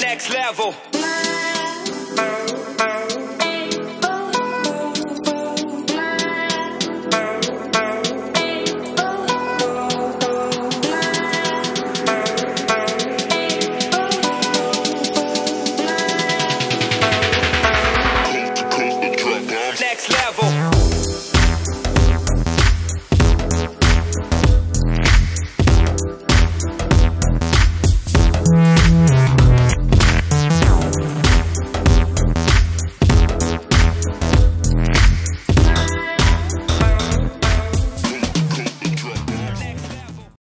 Next level.